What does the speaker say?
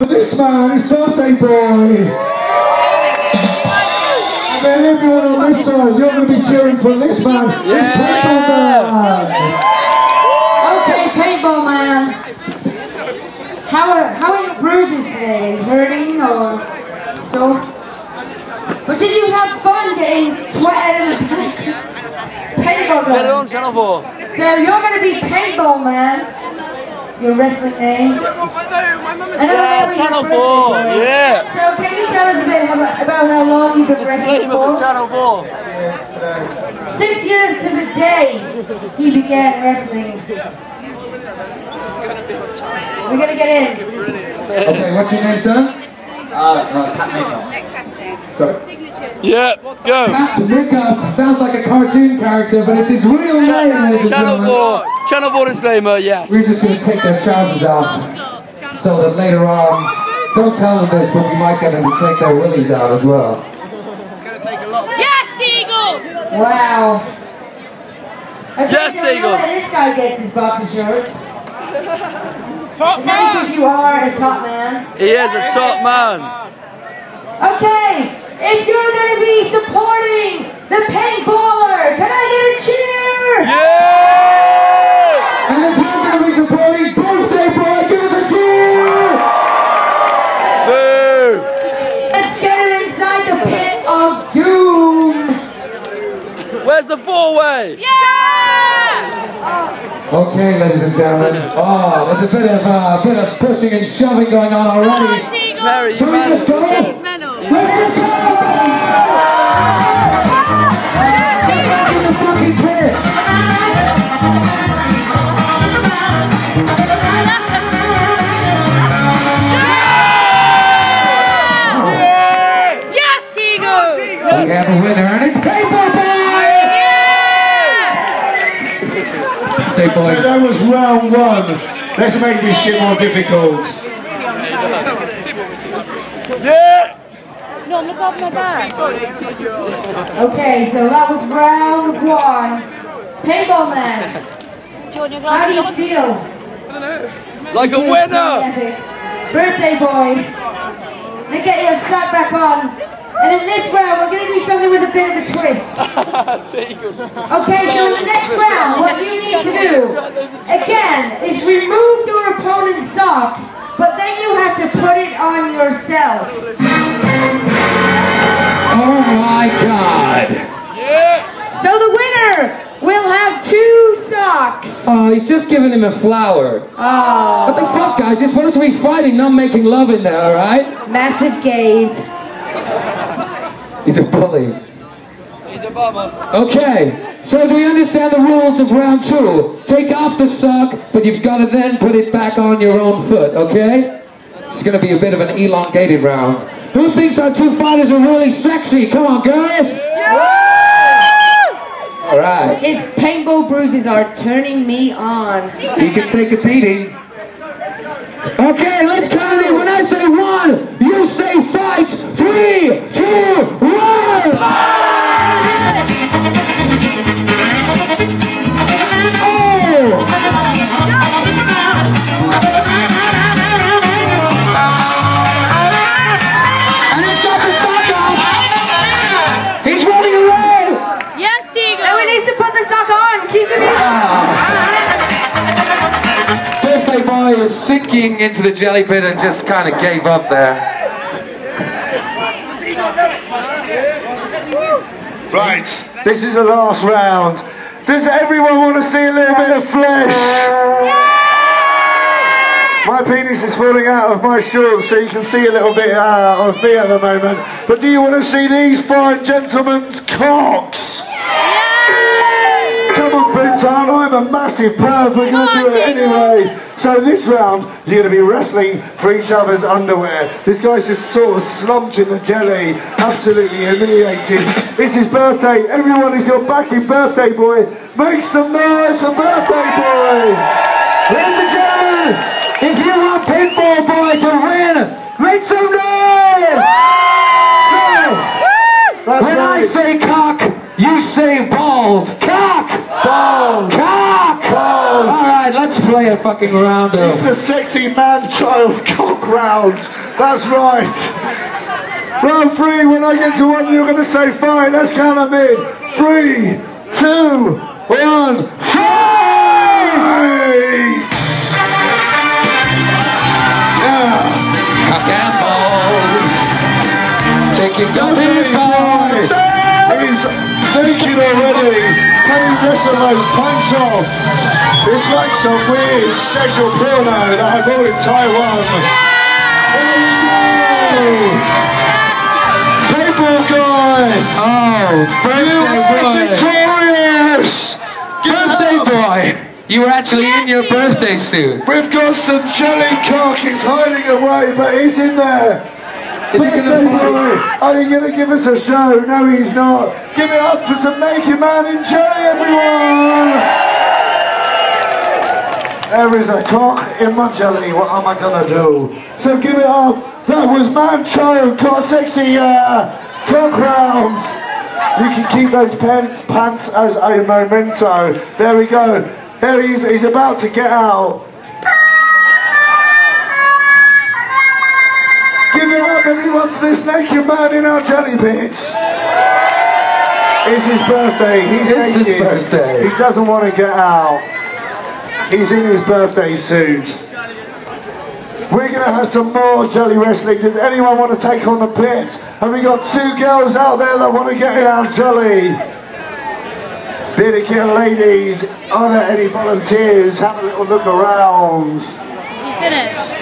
For this man, his birthday boy. And then everyone on this side, you're going to be cheering for this man, his paintball man. Okay, paintball man. How are how are your bruises today? Hurting or so? But did you have fun getting twatted in a paintball Get gun? on Channel 4. So you're going to be paintball man. Your wrestling name. And Yeah, Channel 4. Yeah. So can you tell us a bit about, about how long you've been wrestling for for? Channel 4. Six years to the day he began wrestling. We're gonna get in. Okay, what's your name, sir? Ah, Pat Maker. Next Saturday. Sorry. Yeah, go. Pat Makeup sounds like a cartoon character, but it's his real name, ladies Channel 4. Channel 4 disclaimer, yes. We're just going to take their trousers off so that later on, don't tell them this, but we might get them to take their willies out as well. It's going to take a lot. Yes, Eagle! Wow. Okay, Yes, so I know Eagle. that This guy gets his boxer shorts. Top Is that because you are a top man? He is a top man. Okay, if you're gonna be supporting the paintballer, can I get a cheer? Yeah! And if you're going to be supporting Birthday Boy, give us a cheer! Boo! Let's get it inside the pit of doom. Where's the four-way? Yeah! Okay, ladies and gentlemen. Oh, there's a bit of uh, bit of pushing and shoving going on already. Eagle! Mary, you Shall we just go? Managed. Mental. Let's go! Get back in the fucking pit! Yeah! Yes, Eagle! We have a winner, and it's Paper Boy! Birthday So that was round one. Let's make this shit more difficult. Yeah! No, look off my back. Okay, so that was round one. Paintball man, Do you want your how do you on? feel? Like a winner! Birthday boy. Then get your sock back on. And in this round, we're going to do something with a bit of a twist. Okay, so in the next round, what you need to do, again, is remove your opponent's sock, but then you have to put it on yourself. Oh, he's just giving him a flower. Ah. What the fuck, guys? You're supposed to be fighting, not making love in there, alright? Massive gaze. He's a bully. He's a bummer. Okay, so do we understand the rules of round two? Take off the sock, but you've got to then put it back on your own foot, okay? It's gonna be a bit of an elongated round. Who thinks our two fighters are really sexy? Come on, girls! Alright, His paintball bruises are turning me on. He can take a beating. Okay, let's count it. When I say one, you say fight. Three, two, one! Was sinking into the jelly pit and just kind of gave up there. Right, this is the last round. Does everyone want to see a little bit of flesh? My penis is falling out of my shorts, so you can see a little bit uh, of me at the moment. But do you want to see these fine gentlemen's cocks? Come on, Brenton, I'm a massive perv, we're going to do it anyway. So this round, you're going to be wrestling for each other's underwear. This guy's just sort of slumped in the jelly, absolutely humiliated. It's his birthday. Everyone, if you're backing Birthday Boy, make some noise for Birthday Boy! Ladies and gentlemen, if you want Pinball Boy to win, make some noise! You say balls. Cock! Balls! Cock! Balls! All right, let's play. a fucking round of. It's the sexy man-child cock round. That's right. Round three, when I get to one, you're going to say, fine, let's count them in. Three, two, one, fight! Yeah. Cock and balls. Take your gun naked already. Can you wrestle those pants off? It's like some weird sexual porno that I bought in Taiwan. Oh, Paper guy! Oh, You birthday boy. victorious! Birthday boy. You were actually in your birthday suit. We've got some jelly cock. He's hiding away, but he's in there. Are you going to give us a show? No, he's not. Give it up for some naked man in jelly, everyone! There is a cock in my jelly. What am I going to do? So give it up. That was man child cock sexy uh, round. You can keep those pen, pants as a memento. There we go. There he is. He's about to get out. Up, everyone, for this naked man in our jelly bits. It's his birthday. He's It's his naked. birthday. He doesn't want to get out. He's in his birthday suit. We're going to have some more jelly wrestling. Does anyone want to take on the pit? Have we got two girls out there that want to get in our jelly? Billy Kill ladies, are there any volunteers? Have a little look around. You finished?